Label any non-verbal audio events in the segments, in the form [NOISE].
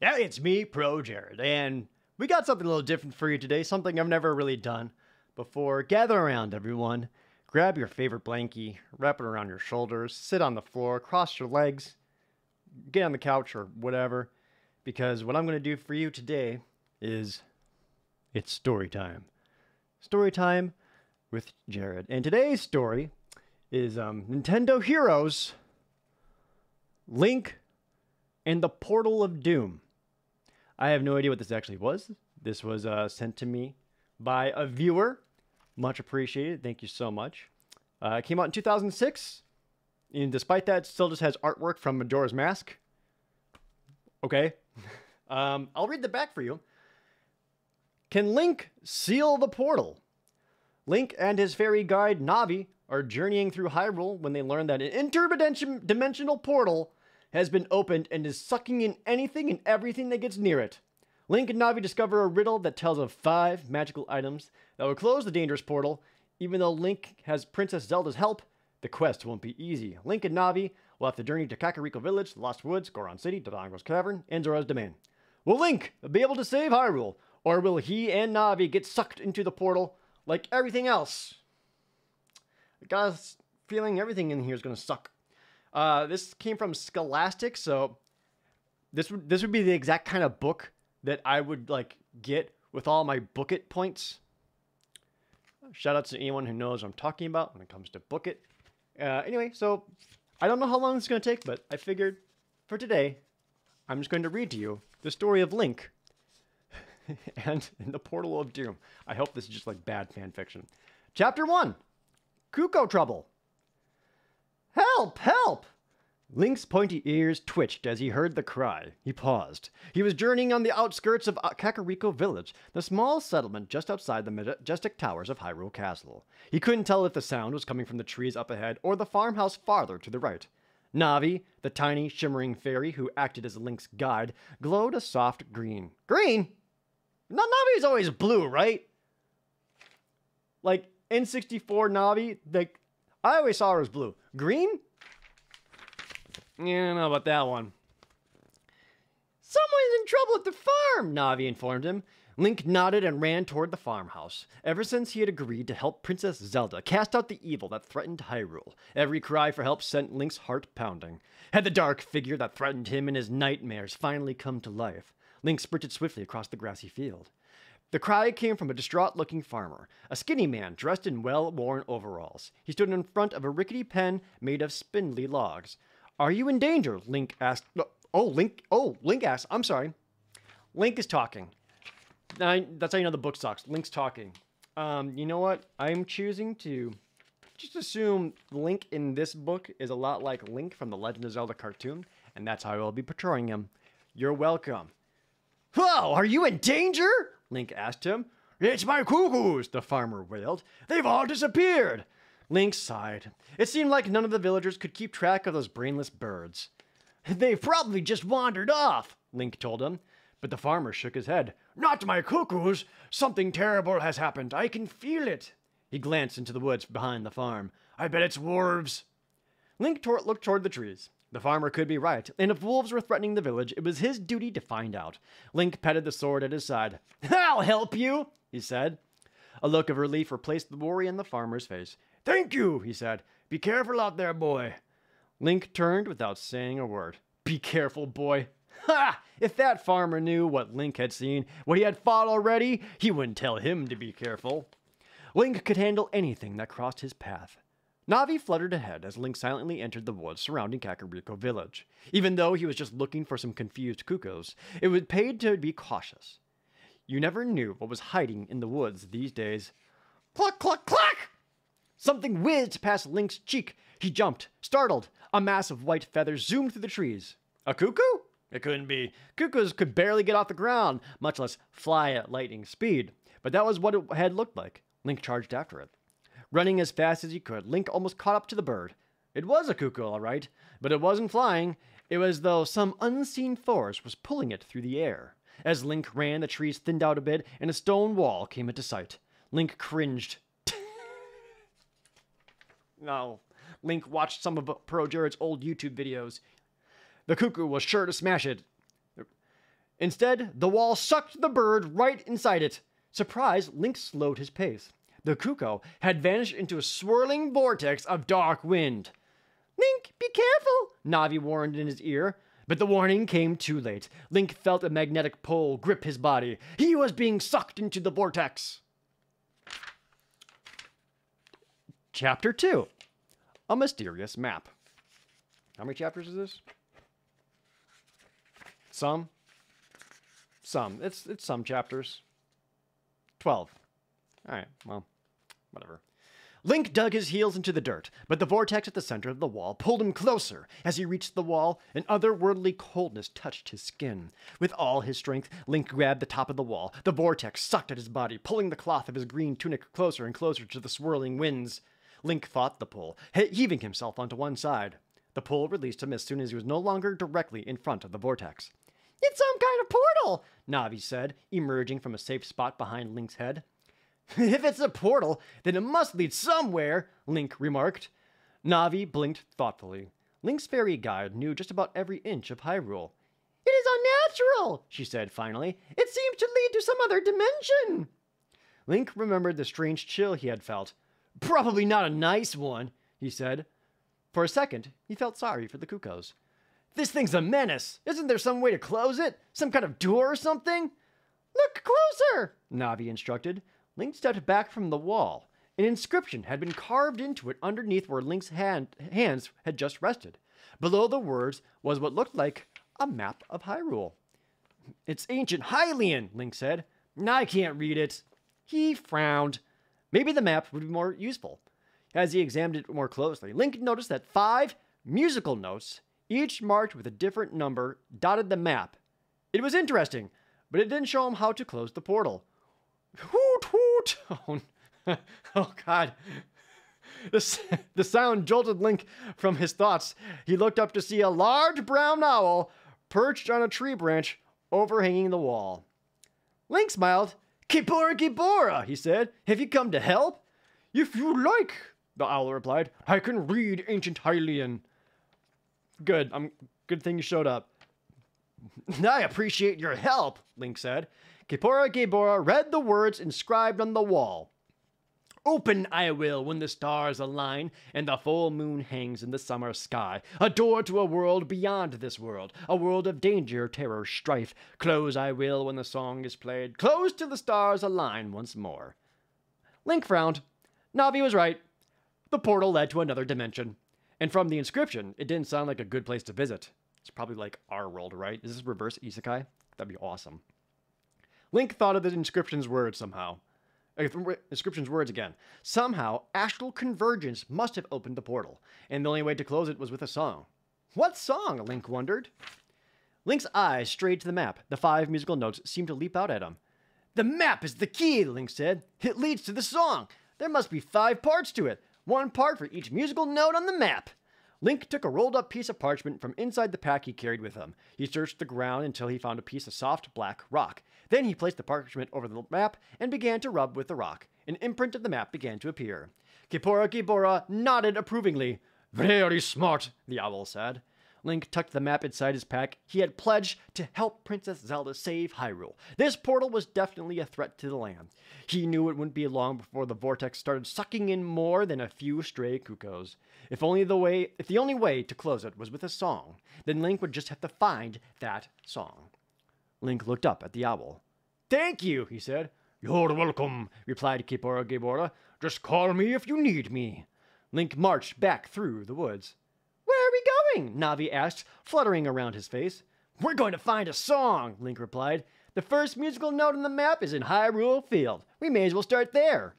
Yeah, it's me, Pro Jared, and we got something a little different for you today, something I've never really done before. Gather around, everyone. Grab your favorite blankie, wrap it around your shoulders, sit on the floor, cross your legs, get on the couch or whatever, because what I'm going to do for you today is it's story time. Story time with Jared. And today's story is um, Nintendo Heroes Link and the Portal of Doom. I have no idea what this actually was. This was uh, sent to me by a viewer. Much appreciated. Thank you so much. Uh, came out in 2006. And despite that, still just has artwork from Majora's Mask. Okay. [LAUGHS] um, I'll read the back for you. Can Link seal the portal? Link and his fairy guide Navi are journeying through Hyrule when they learn that an interdimensional portal has been opened and is sucking in anything and everything that gets near it. Link and Navi discover a riddle that tells of five magical items that will close the dangerous portal. Even though Link has Princess Zelda's help, the quest won't be easy. Link and Navi will have to journey to Kakariko Village, Lost Woods, Goron City, Dodongo's Cavern, and Zora's Domain. Will Link be able to save Hyrule, or will he and Navi get sucked into the portal like everything else? I got a feeling everything in here is going to suck. Uh, this came from Scholastic, so this would this would be the exact kind of book that I would like get with all my book it points. Shout out to anyone who knows what I'm talking about when it comes to book it. Uh, anyway, so I don't know how long this is going to take, but I figured for today, I'm just going to read to you the story of Link [LAUGHS] and the Portal of Doom. I hope this is just like bad fan fiction. Chapter 1 Cucco Trouble. Help! Help! Link's pointy ears twitched as he heard the cry. He paused. He was journeying on the outskirts of uh, Kakariko Village, the small settlement just outside the majestic towers of Hyrule Castle. He couldn't tell if the sound was coming from the trees up ahead or the farmhouse farther to the right. Navi, the tiny, shimmering fairy who acted as Link's guide, glowed a soft green. Green? Navi's always blue, right? Like, N64 Navi, like, I always saw her as blue. Green? I don't know about that one. Someone's in trouble at the farm, Navi informed him. Link nodded and ran toward the farmhouse. Ever since he had agreed to help Princess Zelda cast out the evil that threatened Hyrule, every cry for help sent Link's heart pounding. Had the dark figure that threatened him in his nightmares finally come to life? Link sprinted swiftly across the grassy field. The cry came from a distraught looking farmer, a skinny man dressed in well worn overalls. He stood in front of a rickety pen made of spindly logs. Are you in danger? Link asked. Oh, Link. Oh, Link asked. I'm sorry. Link is talking. I, that's how you know the book sucks. Link's talking. Um, you know what? I'm choosing to just assume Link in this book is a lot like Link from the Legend of Zelda cartoon, and that's how I will be portraying him. You're welcome. Whoa, are you in danger? Link asked him. It's my cuckoos, the farmer wailed. They've all disappeared. Link sighed. It seemed like none of the villagers could keep track of those brainless birds. [LAUGHS] They've probably just wandered off, Link told him. But the farmer shook his head. Not my cuckoos! Something terrible has happened. I can feel it. He glanced into the woods behind the farm. I bet it's wolves. Link looked toward the trees. The farmer could be right, and if wolves were threatening the village, it was his duty to find out. Link petted the sword at his side. [LAUGHS] I'll help you, he said. A look of relief replaced the worry in the farmer's face. Thank you, he said. Be careful out there, boy. Link turned without saying a word. Be careful, boy. Ha! If that farmer knew what Link had seen, what he had fought already, he wouldn't tell him to be careful. Link could handle anything that crossed his path. Navi fluttered ahead as Link silently entered the woods surrounding Kakariko Village. Even though he was just looking for some confused cuckoos, it was paid to be cautious. You never knew what was hiding in the woods these days. Cluck, cluck, cluck! Something whizzed past Link's cheek. He jumped, startled. A mass of white feathers zoomed through the trees. A cuckoo? It couldn't be. Cuckoos could barely get off the ground, much less fly at lightning speed. But that was what it had looked like. Link charged after it. Running as fast as he could, Link almost caught up to the bird. It was a cuckoo, all right, but it wasn't flying. It was as though some unseen force was pulling it through the air. As Link ran, the trees thinned out a bit, and a stone wall came into sight. Link cringed. No. Link watched some of Pro Jared's old YouTube videos. The cuckoo was sure to smash it. Instead, the wall sucked the bird right inside it. Surprised, Link slowed his pace. The cuckoo had vanished into a swirling vortex of dark wind. Link, be careful, Navi warned in his ear. But the warning came too late. Link felt a magnetic pole grip his body. He was being sucked into the vortex. Chapter 2 A Mysterious Map. How many chapters is this? Some? Some. It's it's some chapters. 12. All right, well, whatever. Link dug his heels into the dirt, but the vortex at the center of the wall pulled him closer. As he reached the wall, an otherworldly coldness touched his skin. With all his strength, Link grabbed the top of the wall. The vortex sucked at his body, pulling the cloth of his green tunic closer and closer to the swirling winds. Link fought the pull, heaving himself onto one side. The pull released him as soon as he was no longer directly in front of the vortex. It's some kind of portal, Navi said, emerging from a safe spot behind Link's head. [LAUGHS] if it's a portal, then it must lead somewhere, Link remarked. Navi blinked thoughtfully. Link's fairy guide knew just about every inch of Hyrule. It is unnatural, she said finally. It seems to lead to some other dimension. Link remembered the strange chill he had felt. Probably not a nice one, he said. For a second, he felt sorry for the Cuckoos. This thing's a menace. Isn't there some way to close it? Some kind of door or something? Look closer, Navi instructed. Link stepped back from the wall. An inscription had been carved into it underneath where Link's hand, hands had just rested. Below the words was what looked like a map of Hyrule. It's ancient Hylian, Link said. I can't read it. He frowned. Maybe the map would be more useful. As he examined it more closely, Link noticed that five musical notes, each marked with a different number, dotted the map. It was interesting, but it didn't show him how to close the portal. Hoot hoot! [LAUGHS] Oh, [LAUGHS] oh God. The sound jolted Link from his thoughts. He looked up to see a large brown owl perched on a tree branch overhanging the wall. Link smiled. Kaepora Gaebora, he said. Have you come to help? If you like, the owl replied. I can read ancient Hylian. Good. I'm good thing you showed up. [LAUGHS] I appreciate your help, Link said. Kaepora Gaebora read the words inscribed on the wall. Open I will when the stars align and the full moon hangs in the summer sky. A door to a world beyond this world, a world of danger, terror, strife. Close I will when the song is played. Close till the stars align once more. Link frowned. Navi was right. The portal led to another dimension. And from the inscription, it didn't sound like a good place to visit. It's probably like our world, right? Is this reverse isekai? That'd be awesome. Link thought of the inscription's words somehow. Inscription's words again. Somehow, astral convergence must have opened the portal, and the only way to close it was with a song. What song? Link wondered. Link's eyes strayed to the map. The five musical notes seemed to leap out at him. The map is the key, Link said. It leads to the song. There must be five parts to it, one part for each musical note on the map. Link took a rolled up piece of parchment from inside the pack he carried with him. He searched the ground until he found a piece of soft black rock. Then he placed the parchment over the map and began to rub with the rock. An imprint of the map began to appear. Kaepora Gaebora nodded approvingly. Very smart, the owl said. Link tucked the map inside his pack. He had pledged to help Princess Zelda save Hyrule. This portal was definitely a threat to the land. He knew it wouldn't be long before the vortex started sucking in more than a few stray cuckoos. If only the way if the only way to close it was with a song, then Link would just have to find that song. Link looked up at the owl. Thank you, he said. You're welcome, replied Kaepora Gaebora. Just call me if you need me. Link marched back through the woods. Where are we going? Navi asked, fluttering around his face. We're going to find a song, Link replied. The first musical note on the map is in Hyrule Field. We may as well start there.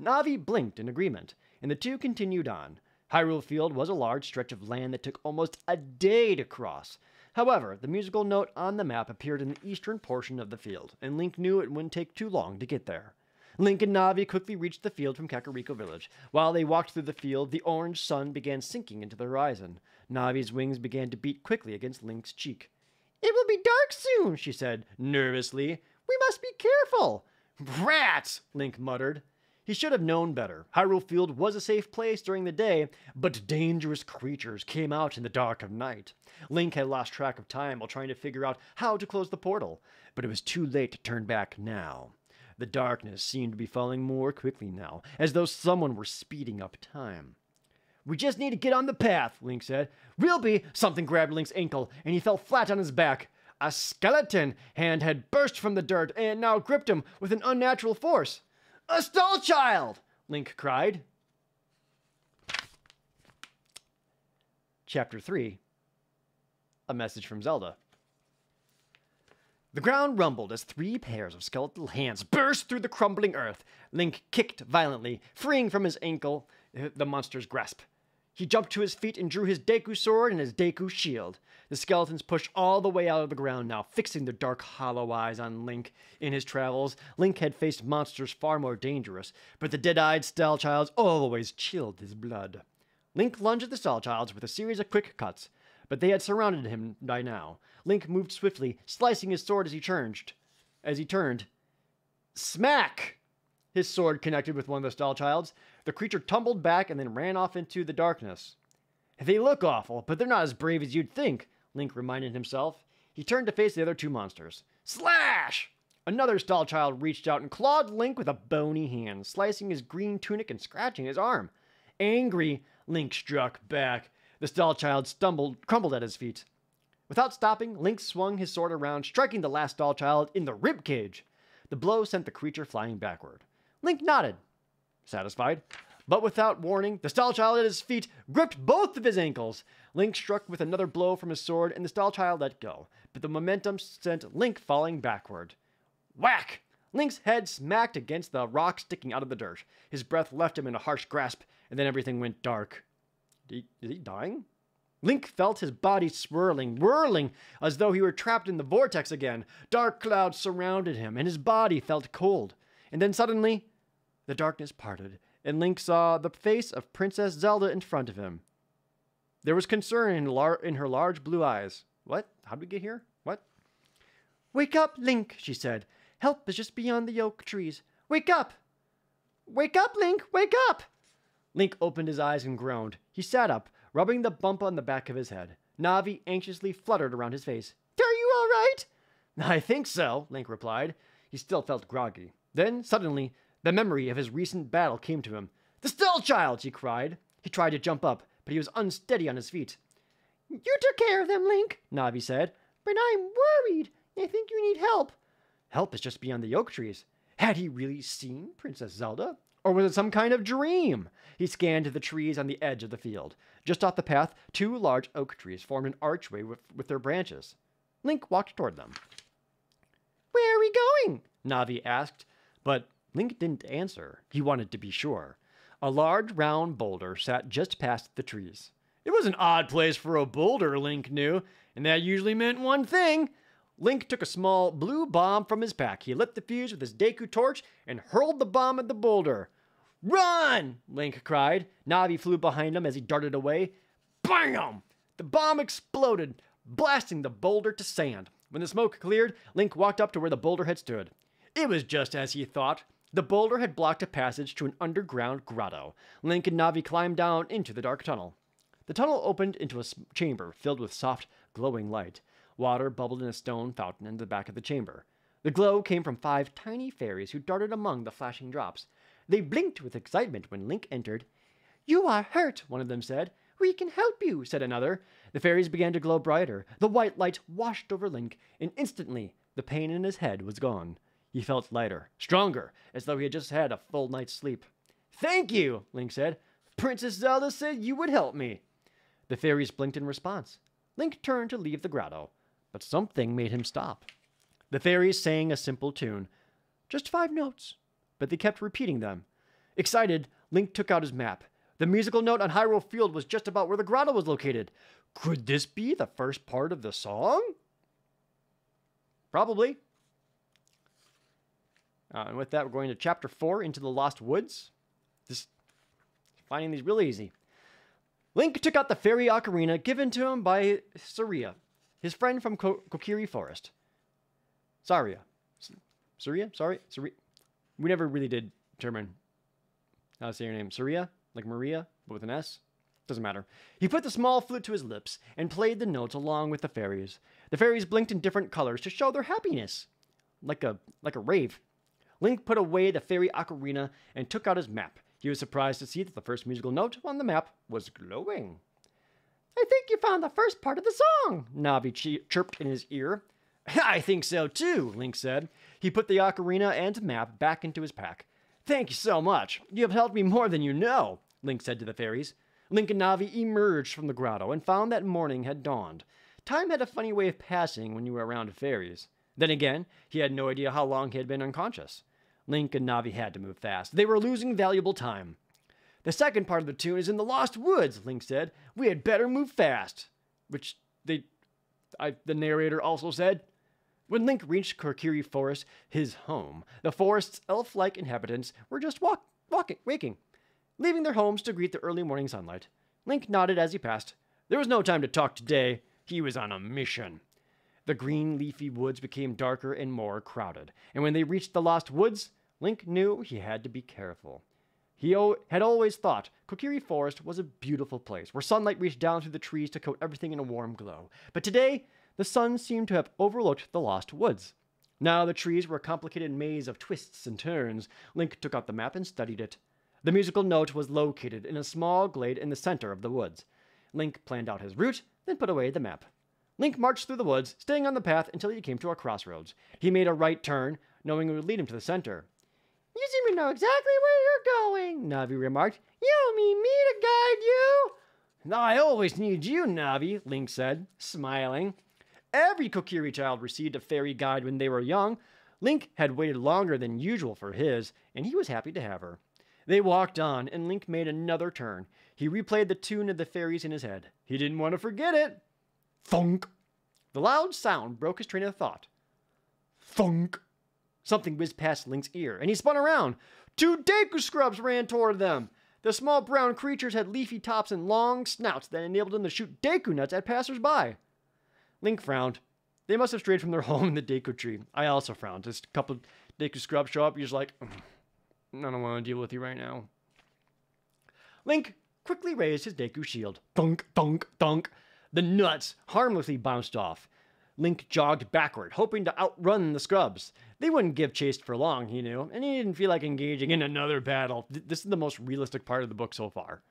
Navi blinked in agreement, and the two continued on. Hyrule Field was a large stretch of land that took almost a day to cross. However, the musical note on the map appeared in the eastern portion of the field, and Link knew it wouldn't take too long to get there. Link and Navi quickly reached the field from Kakariko Village. While they walked through the field, the orange sun began sinking into the horizon. Navi's wings began to beat quickly against Link's cheek. It will be dark soon, she said nervously. We must be careful. Rats, Link muttered. He should have known better. Hyrule Field was a safe place during the day, but dangerous creatures came out in the dark of night. Link had lost track of time while trying to figure out how to close the portal, but it was too late to turn back now. The darkness seemed to be falling more quickly now, as though someone were speeding up time. We just need to get on the path, Link said. Rilby! Something grabbed Link's ankle, and he fell flat on his back. A skeleton hand had burst from the dirt and now gripped him with an unnatural force. A Stallchild! Link cried. Chapter 3 A Message from Zelda. The ground rumbled as three pairs of skeletal hands burst through the crumbling earth. Link kicked violently, freeing from his ankle uh, the monster's grasp. He jumped to his feet and drew his Deku sword and his Deku shield. The skeletons pushed all the way out of the ground now, fixing their dark, hollow eyes on Link. In his travels, Link had faced monsters far more dangerous, but the dead-eyed Stallchilds always chilled his blood. Link lunged at the Stallchilds with a series of quick cuts, but they had surrounded him by now. Link moved swiftly, slicing his sword as he turned. As he turned, smack! His sword connected with one of the Stallchilds. The creature tumbled back and then ran off into the darkness. They look awful, but they're not as brave as you'd think, Link reminded himself. He turned to face the other two monsters. Slash! Another Stallchild reached out and clawed Link with a bony hand, slicing his green tunic and scratching his arm. Angry, Link struck back. The Stallchild stumbled, crumbled at his feet. Without stopping, Link swung his sword around, striking the last Stallchild in the rib cage. The blow sent the creature flying backward. Link nodded, satisfied. But without warning, the Stallchild at his feet gripped both of his ankles. Link struck with another blow from his sword, and the Stallchild let go. But the momentum sent Link falling backward. Whack! Link's head smacked against the rock sticking out of the dirt. His breath left him in a harsh grasp, and then everything went dark. Is he dying? Link felt his body swirling, whirling, as though he were trapped in the vortex again. Dark clouds surrounded him, and his body felt cold. And then suddenly, the darkness parted, and Link saw the face of Princess Zelda in front of him. There was concern in, lar- in her large blue eyes. What? How did we get here? What? Wake up, Link, she said. Help is just beyond the oak trees. Wake up! Wake up, Link! Wake up! Link opened his eyes and groaned. He sat up, rubbing the bump on the back of his head. Navi anxiously fluttered around his face. Are you all right? [LAUGHS] I think so, Link replied. He still felt groggy. Then, suddenly, the memory of his recent battle came to him. The Stallchild! he cried. He tried to jump up, but he was unsteady on his feet. You took care of them, Link, Navi said. But I'm worried. I think you need help. Help is just beyond the oak trees. Had he really seen Princess Zelda? Or was it some kind of dream? He scanned the trees on the edge of the field. Just off the path, two large oak trees formed an archway with, with their branches. Link walked toward them. Where are we going? Navi asked, but Link didn't answer. He wanted to be sure. A large round boulder sat just past the trees. It was an odd place for a boulder, Link knew, and that usually meant one thing. Link took a small blue bomb from his pack. He lit the fuse with his Deku torch and hurled the bomb at the boulder. Run! Link cried. Navi flew behind him as he darted away. Bam! The bomb exploded, blasting the boulder to sand. When the smoke cleared, Link walked up to where the boulder had stood. It was just as he thought. The boulder had blocked a passage to an underground grotto. Link and Navi climbed down into the dark tunnel. The tunnel opened into a chamber filled with soft, glowing light. Water bubbled in a stone fountain in the back of the chamber. The glow came from five tiny fairies who darted among the flashing drops. They blinked with excitement when Link entered. You are hurt, one of them said. We can help you, said another. The fairies began to glow brighter. The white light washed over Link, and instantly the pain in his head was gone. He felt lighter, stronger, as though he had just had a full night's sleep. Thank you, Link said. Princess Zelda said you would help me. The fairies blinked in response. Link turned to leave the grotto, but something made him stop. The fairies sang a simple tune. Just five notes, but they kept repeating them. Excited, Link took out his map. The musical note on Hyrule Field was just about where the grotto was located. Could this be the first part of the song? Probably. Uh, and with that, we're going to chapter 4 into the Lost Woods. Just finding these really easy. Link took out the fairy ocarina given to him by Saria, his friend from Ko- Kokiri Forest. Saria. Saria? Sorry? Saria? We never really did determine How to say your name? Saria? Like Maria, but with an S? Doesn't matter. He put the small flute to his lips and played the notes along with the fairies. The fairies blinked in different colors to show their happiness, like a like a rave. Link put away the fairy ocarina and took out his map. He was surprised to see that the first musical note on the map was glowing. I think you found the first part of the song, Navi chirped in his ear. [LAUGHS] I think so too, Link said. He put the ocarina and map back into his pack. Thank you so much. You have helped me more than you know, Link said to the fairies. Link and Navi emerged from the grotto and found that morning had dawned. Time had a funny way of passing when you were around fairies. Then again, he had no idea how long he had been unconscious. Link and Navi had to move fast. They were losing valuable time. The second part of the tune is in the Lost Woods, Link said. We had better move fast. Which they, I, the narrator also said. When Link reached Kokiri Forest, his home, the forest's elf-like inhabitants were just walk, walking, waking, leaving their homes to greet the early morning sunlight. Link nodded as he passed. There was no time to talk today. He was on a mission. The green leafy woods became darker and more crowded, and when they reached the Lost Woods, Link knew he had to be careful. He o- had always thought Kokiri Forest was a beautiful place, where sunlight reached down through the trees to coat everything in a warm glow. But today, the sun seemed to have overlooked the lost woods. Now the trees were a complicated maze of twists and turns. Link took out the map and studied it. The musical note was located in a small glade in the center of the woods. Link planned out his route, then put away the map. Link marched through the woods, staying on the path until he came to a crossroads. He made a right turn, knowing it would lead him to the center. You seem to know exactly where you're going, Navi remarked. You mean me to guide you? I always need you, Navi, Link said, smiling. Every Kokiri child received a fairy guide when they were young. Link had waited longer than usual for his, and he was happy to have her. They walked on, and Link made another turn. He replayed the tune of the fairies in his head. He didn't want to forget it. Thunk! The loud sound broke his train of thought. Thunk! Something whizzed past Link's ear, and he spun around. Two Deku Scrubs ran toward them. The small brown creatures had leafy tops and long snouts that enabled them to shoot Deku nuts at passers-by. Link frowned. They must have strayed from their [LAUGHS] home in the Deku tree. I also frowned. Just a couple Deku scrubs show up. You're just like, mm, I don't want to deal with you right now. Link quickly raised his Deku shield. Thunk, thunk, thunk. The nuts harmlessly bounced off. Link jogged backward, hoping to outrun the scrubs. They wouldn't give chase for long, he knew, and he didn't feel like engaging in another battle. This is the most realistic part of the book so far.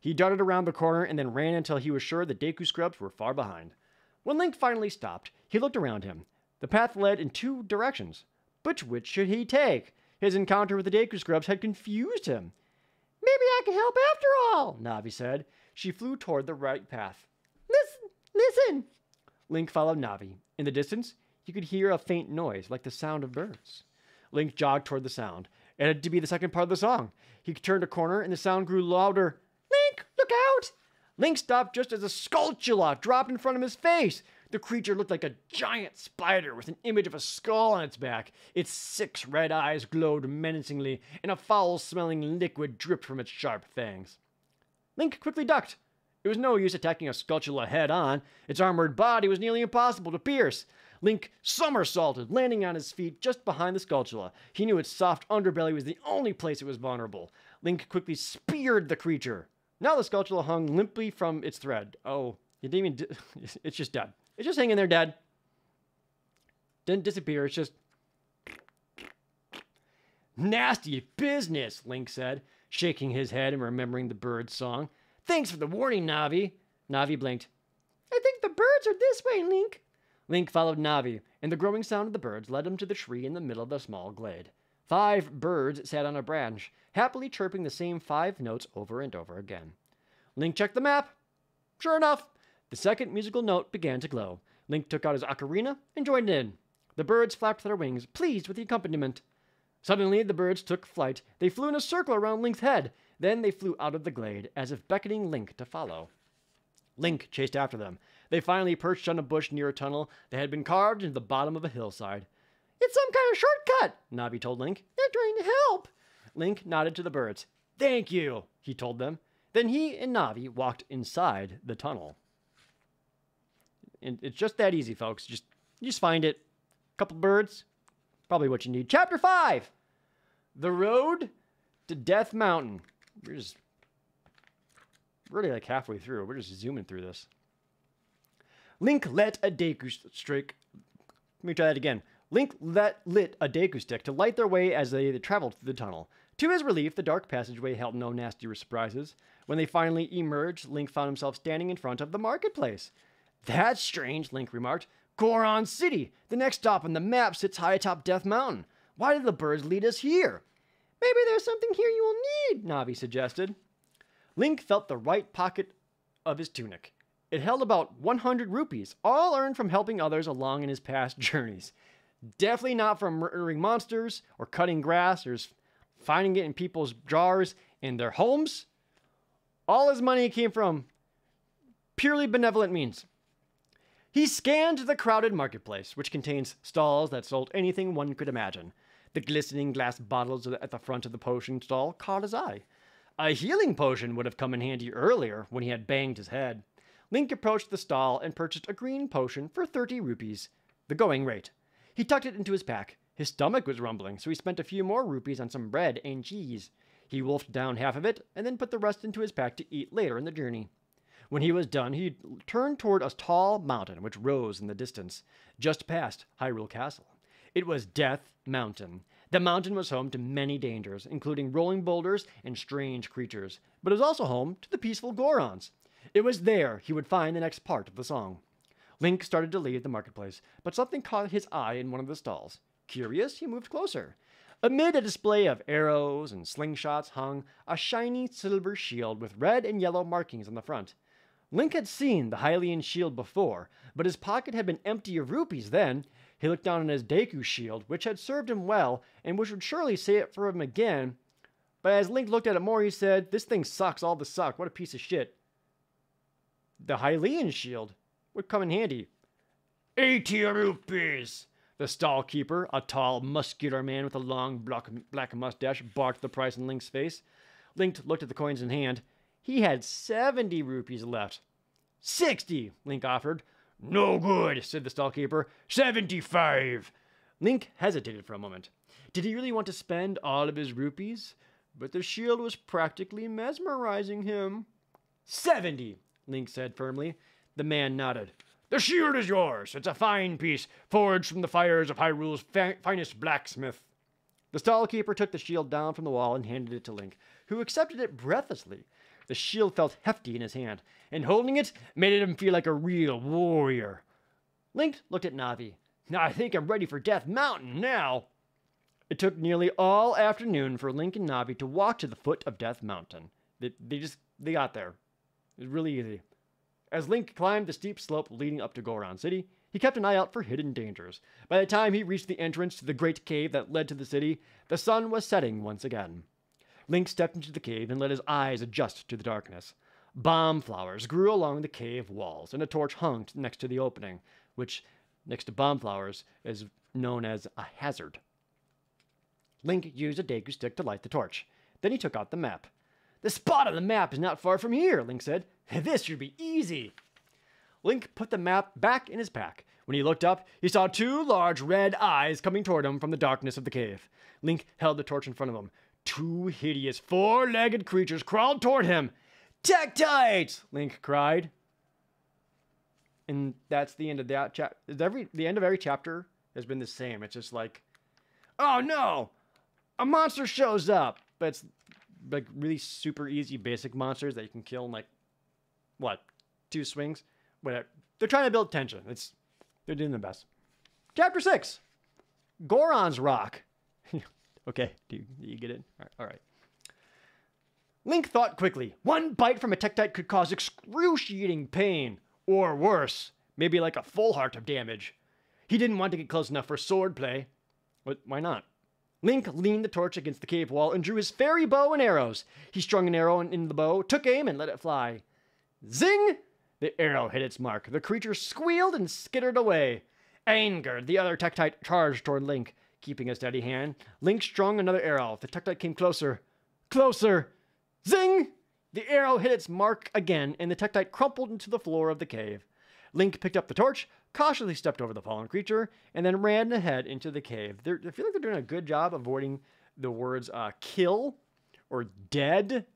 He darted around the corner and then ran until he was sure the Deku scrubs were far behind. When Link finally stopped, he looked around him. The path led in two directions. But which should he take? His encounter with the Deku scrubs had confused him. Maybe I can help after all, Navi said. She flew toward the right path. Listen, listen. Link followed Navi. In the distance, he could hear a faint noise, like the sound of birds. Link jogged toward the sound. It had to be the second part of the song. He turned a corner, and the sound grew louder. Look out! Link stopped just as a Skulltula dropped in front of his face. The creature looked like a giant spider with an image of a skull on its back. Its six red eyes glowed menacingly, and a foul smelling liquid dripped from its sharp fangs. Link quickly ducked. It was no use attacking a Skulltula head on. Its armored body was nearly impossible to pierce. Link somersaulted, landing on his feet just behind the Skulltula. He knew its soft underbelly was the only place it was vulnerable. Link quickly speared the creature. Now the Skulltula hung limply from its thread. Oh, it didn't even. [LAUGHS] It's just dead. It's just hanging there dead. Didn't disappear. It's just. Nasty business, Link said, shaking his head and remembering the bird's song. Thanks for the warning, Navi. Navi blinked. I think the birds are this way, Link. Link followed Navi, and the growing sound of the birds led him to the tree in the middle of the small glade. Five birds sat on a branch, happily chirping the same five notes over and over again. Link checked the map. Sure enough, the second musical note began to glow. Link took out his ocarina and joined in. The birds flapped their wings, pleased with the accompaniment. Suddenly, the birds took flight. They flew in a circle around Link's head. Then they flew out of the glade, as if beckoning Link to follow. Link chased after them. They finally perched on a bush near a tunnel that had been carved into the bottom of a hillside. It's some kind of shortcut, Navi told Link. They're trying to help. Link nodded to the birds. Thank you, he told them. Then he and Navi walked inside the tunnel. And it's just that easy, folks. Just just find it. A couple birds, probably what you need. Chapter 5 The Road to Death Mountain. We're just really like halfway through. We're just zooming through this. Link let a Deku strike. Let me try that again. Link let lit a Deku stick to light their way as they traveled through the tunnel. To his relief, the dark passageway held no nasty surprises. When they finally emerged, Link found himself standing in front of the marketplace. That's strange, Link remarked. Goron City! The next stop on the map sits high atop Death Mountain. Why did the birds lead us here? Maybe there's something here you will need, Navi suggested. Link felt the right pocket of his tunic. It held about 100 rupees, all earned from helping others along in his past [LAUGHS] journeys. Definitely not from murdering monsters or cutting grass or finding it in people's jars in their homes. All his money came from purely benevolent means. He scanned the crowded marketplace, which contains stalls that sold anything one could imagine. The glistening glass bottles at the front of the potion stall caught his eye. A healing potion would have come in handy earlier when he had banged his head. Link approached the stall and purchased a green potion for 30 rupees, the going rate. He tucked it into his pack. His stomach was rumbling, so he spent a few more rupees on some bread and cheese. He wolfed down half of it and then put the rest into his pack to eat later in the journey. When he was done, he turned toward a tall mountain which rose in the distance, just past Hyrule Castle. It was Death Mountain. The mountain was home to many dangers, including rolling boulders and strange creatures, but it was also home to the peaceful Gorons. It was there he would find the next part of the song. Link started to leave the marketplace, but something caught his eye in one of the stalls. Curious, he moved closer. Amid a display of arrows and slingshots hung a shiny silver shield with red and yellow markings on the front. Link had seen the Hylian shield before, but his pocket had been empty of rupees then. He looked down on his Deku shield, which had served him well, and which would surely say it for him again. But as Link looked at it more, he said, This thing sucks all the suck. What a piece of shit. The Hylian shield would come in handy. Eighty rupees! The stall keeper, a tall, muscular man with a long black, black mustache, barked the price in Link's face. Link looked at the coins in hand. He had 70 rupees left. 60, Link offered. No good, said the stall keeper. 75. Link hesitated for a moment. Did he really want to spend all of his rupees? But the shield was practically mesmerizing him. 70, Link said firmly. The man nodded. The shield is yours. It's a fine piece, forged from the fires of Hyrule's finest blacksmith. The stallkeeper took the shield down from the wall and handed it to Link, who accepted it breathlessly. The shield felt hefty in his hand, and holding it made him feel like a real warrior. Link looked at Navi. I think I'm ready for Death Mountain now. It took nearly all afternoon for Link and Navi to walk to the foot of Death Mountain. They, they just they got there. It was really easy. As Link climbed the steep slope leading up to Goron City, he kept an eye out for hidden dangers. By the time he reached the entrance to the great cave that led to the city, the sun was setting once again. Link stepped into the cave and let his eyes adjust to the darkness. Bomb flowers grew along the cave walls, and a torch hung next to the opening, which, next to bomb flowers, is known as a hazard. Link used a Deku stick to light the torch. Then he took out the map. The spot on the map is not far from here, Link said. [LAUGHS] This should be easy. Link put the map back in his pack. When he looked up, he saw two large red eyes coming toward him from the darkness of the cave. Link held the torch in front of him. Two hideous four legged creatures crawled toward him. Tektites! Link cried. And that's the end of that chapter. Every the end of every chapter has been the same. It's just like, oh no, a monster shows up, but it's like really super easy basic monsters that you can kill in like what two swings. Whatever. They're trying to build tension. It's they're doing the best. Chapter six, Goron's Rock. [LAUGHS] Okay, do you, do you get it? All right, all right. Link thought quickly. One bite from a Tektite could cause excruciating pain, or worse, maybe like a full heart of damage. He didn't want to get close enough for swordplay. But why not? Link leaned the torch against the cave wall and drew his fairy bow and arrows. He strung an arrow in the bow, took aim, and let it fly. Zing! The arrow hit its mark. The creature squealed and skittered away. Angered, the other Tektite charged toward Link. Keeping a steady hand, Link strung another arrow. The Tektite came closer. Closer! Zing! The arrow hit its mark again, and the Tektite crumpled into the floor of the cave. Link picked up the torch, cautiously stepped over the fallen creature, and then ran ahead into the cave. They're, I feel like they're doing a good job avoiding the words uh, kill or dead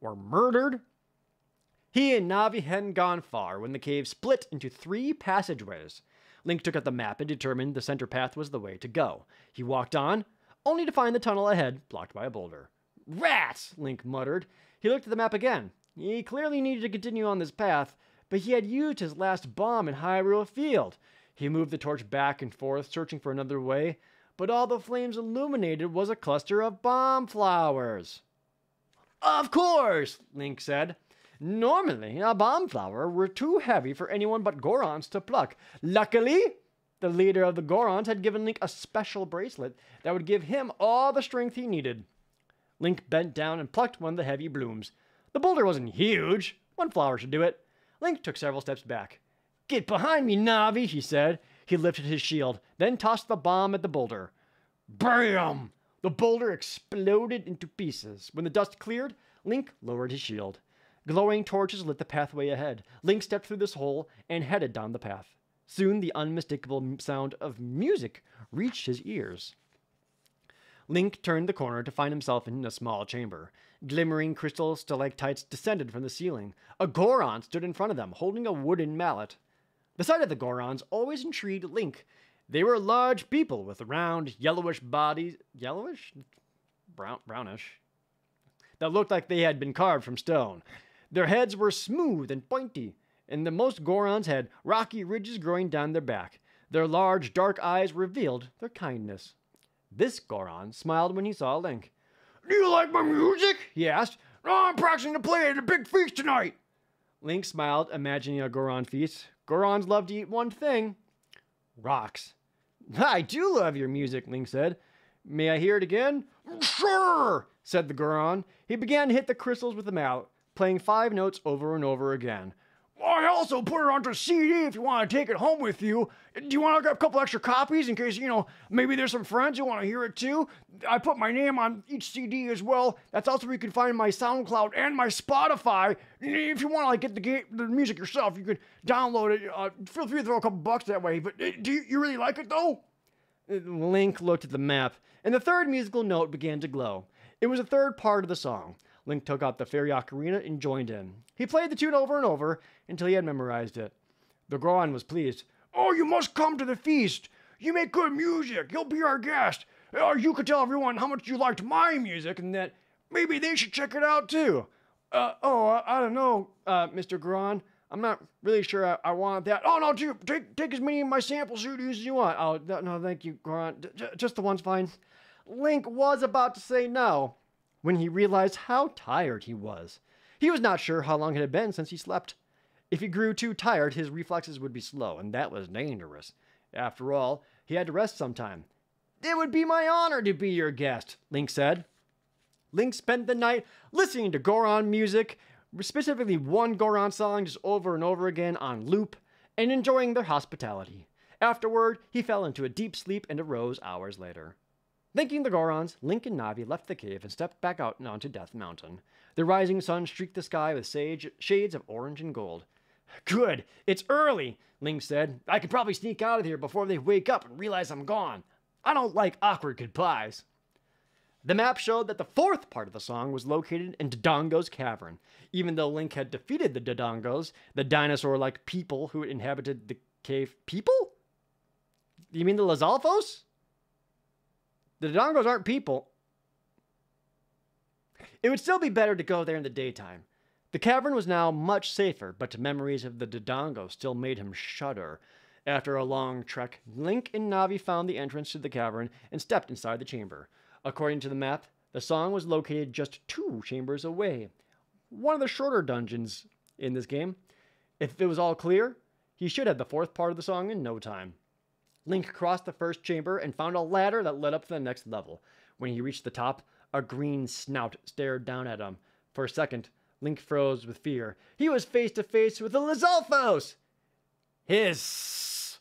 or murdered. He and Navi hadn't gone far when the cave split into three passageways. Link took out the map and determined the center path was the way to go. He walked on, only to find the tunnel ahead blocked by a boulder. Rats! Link muttered. He looked at the map again. He clearly needed to continue on this path, but he had used his last bomb in Hyrule Field. He moved the torch back and forth, searching for another way, but all the flames illuminated was a cluster of bomb flowers. Of course, Link said. Normally, a bomb flower were too heavy for anyone but Gorons to pluck. Luckily, the leader of the Gorons had given Link a special bracelet that would give him all the strength he needed. Link bent down and plucked one of the heavy blooms. The boulder wasn't huge. One flower should do it. Link took several steps back. Get behind me, Navi, he said. He lifted his shield, then tossed the bomb at the boulder. Bam! The boulder exploded into pieces. When the dust cleared, Link lowered his shield. Glowing torches lit the pathway ahead. Link stepped through this hole and headed down the path. Soon the unmistakable sound of music reached his ears. Link turned the corner to find himself in a small chamber. Glimmering crystal stalactites descended from the ceiling. A Goron stood in front of them, holding a wooden mallet. The sight of the Gorons always intrigued Link. They were large people with round, yellowish bodies. Yellowish? Brown, brownish. That looked like they had been carved from stone. Their heads were smooth and pointy, and the most Gorons had rocky ridges growing down their back. Their large, dark eyes revealed their kindness. This Goron smiled when he saw Link. Do you like my music? he asked. Oh, I'm practicing to play at a big feast tonight. Link smiled, imagining a Goron feast. Gorons love to eat one thing rocks. I do love your music, Link said. May I hear it again? Sure, said the Goron. He began to hit the crystals with the mallet, playing five notes over and over again. I also put it onto a CD if you want to take it home with you. Do you want to get a couple extra copies in case, you know, maybe there's some friends who want to hear it too? I put my name on each CD as well. That's also where you can find my SoundCloud and my Spotify. If you want to like get the game, the music yourself, you can download it. Uh, feel free to throw a couple bucks that way. But uh, do you, you really like it though? Link looked at the map, and the third musical note began to glow. It was the third part of the song. Link took out the fairy ocarina and joined in. He played the tune over and over until he had memorized it. The Goron was pleased. Oh, you must come to the feast. You make good music. You'll be our guest. Or uh, you could tell everyone how much you liked my music and that maybe they should check it out too. Uh, oh, I, I don't know, uh, Mr. Goron. I'm not really sure I, I want that. Oh, no, dude, take, take as many of my sample CDs as you want. Oh, no, thank you, Goron. D- just the one's fine. Link was about to say no, when he realized how tired he was. He was not sure how long it had been since he slept. If he grew too tired, his reflexes would be slow, and that was dangerous. After all, he had to rest sometime. It would be my honor to be your guest, Link said. Link spent the night listening to Goron music, specifically one Goron song just over and over again on loop, and enjoying their hospitality. Afterward, he fell into a deep sleep and arose hours later. Thanking the Gorons, Link and Navi left the cave and stepped back out onto Death Mountain. The rising sun streaked the sky with sage, shades of orange and gold. Good, it's early, Link said. I could probably sneak out of here before they wake up and realize I'm gone. I don't like awkward goodbyes. The map showed that the fourth part of the song was located in Dodongo's cavern. Even though Link had defeated the Dodongos, the dinosaur like people who inhabited the cave. People? You mean the Lizalfos? The Dodongos aren't people. It would still be better to go there in the daytime. The cavern was now much safer, but memories of the Dodongo still made him shudder. After a long trek, Link and Navi found the entrance to the cavern and stepped inside the chamber. According to the map, the song was located just two chambers away. One of the shorter dungeons in this game. If it was all clear, he should have the fourth part of the song in no time. Link crossed the first chamber and found a ladder that led up to the next level. When he reached the top, a green snout stared down at him. For a second, Link froze with fear. He was face to face with the Lizalfos! Hiss!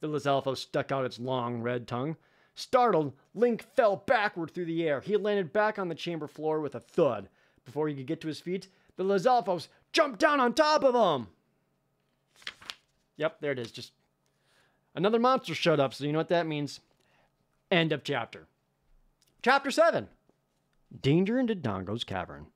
The Lizalfos stuck out its long red tongue. Startled, Link fell backward through the air. He landed back on the chamber floor with a thud. Before he could get to his feet, the Lizalfos jumped down on top of him! Yep, there it is. Just Another monster showed up, so you know what that means. End of chapter. Chapter 7 Danger in Dodongo's cavern.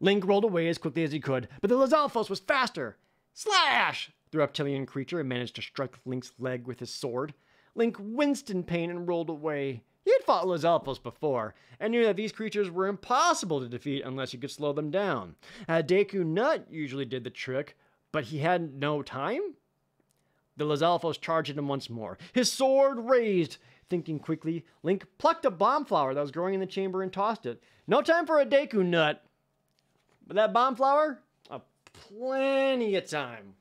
Link rolled away as quickly as he could, but the Lizalfos was faster. Slash! The reptilian creature managed to strike Link's leg with his sword. Link winced in pain and rolled away. He had fought Lizalfos before, and knew that these creatures were impossible to defeat unless you could slow them down. A Deku Nut usually did the trick, but he had no time? The Lizalfos charged at him once more, his sword raised. Thinking quickly, Link plucked a bomb flower that was growing in the chamber and tossed it. No time for a Deku Nut. But that bomb flower? Uh, plenty of time.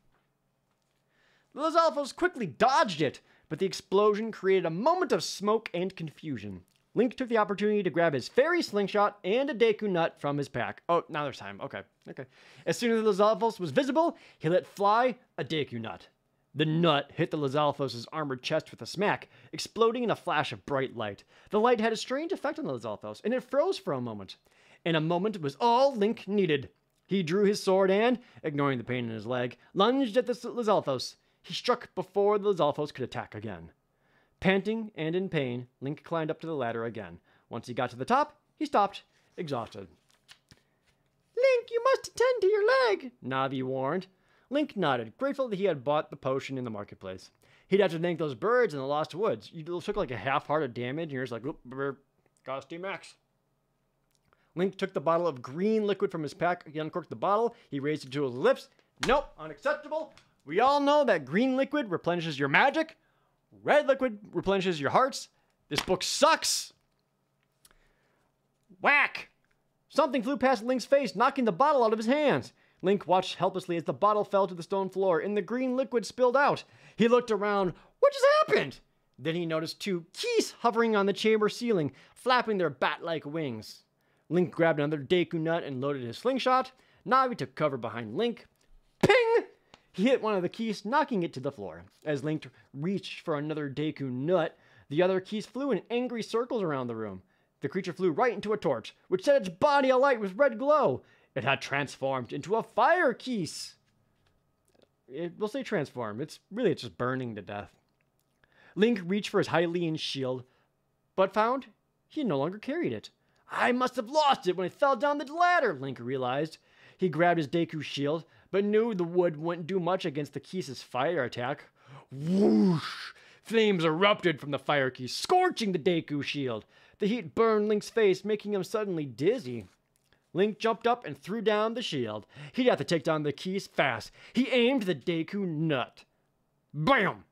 The Lizalfos quickly dodged it, but the explosion created a moment of smoke and confusion. Link took the opportunity to grab his fairy slingshot and a Deku nut from his pack. Oh, now there's time. Okay, okay. As soon as the Lizalfos was visible, he let fly a Deku nut. The nut hit the Lizalfos' armored chest with a smack, exploding in a flash of bright light. The light had a strange effect on the Lizalfos, and it froze for a moment. In a moment it was all Link needed. He drew his sword and, ignoring the pain in his leg, lunged at the Lizalfos. He struck before the Lizalfos could attack again. Panting and in pain, Link climbed up to the ladder again. Once he got to the top, he stopped, exhausted. Link, you must attend to your leg, Navi warned. Link nodded, grateful that he had bought the potion in the marketplace. He'd have to thank those birds in the Lost Woods. You took like a half heart of damage, and you're just like, oop, gotta stay max. Link took the bottle of green liquid from his pack. He uncorked the bottle. He raised it to his lips. Nope, unacceptable. We all know that green liquid replenishes your magic. Red liquid replenishes your hearts. This book sucks. Whack! Something flew past Link's face, knocking the bottle out of his hands. Link watched helplessly as the bottle fell to the stone floor and the green liquid spilled out. He looked around. What just happened? Then he noticed two Keese hovering on the chamber ceiling, flapping their bat like wings. Link grabbed another Deku nut and loaded his slingshot. Navi took cover behind Link. Ping! He hit one of the Keese, knocking it to the floor. As Link reached for another Deku nut, the other Keese flew in angry circles around the room. The creature flew right into a torch, which set its body alight with red glow. It had transformed into a fire. It, we'll say transform. It's really it's just burning to death. Link reached for his Hylian shield, but found he no longer carried it. I must have lost it when I fell down the ladder, Link realized. He grabbed his Deku shield, but knew the wood wouldn't do much against the Keese's fire attack. Whoosh! Flames erupted from the fire key, scorching the Deku shield. The heat burned Link's face, making him suddenly dizzy. Link jumped up and threw down the shield. He'd have to take down the Keese fast. He aimed the Deku nut. Bam!